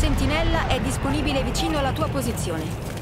sentinella è disponibile vicino alla tua posizione.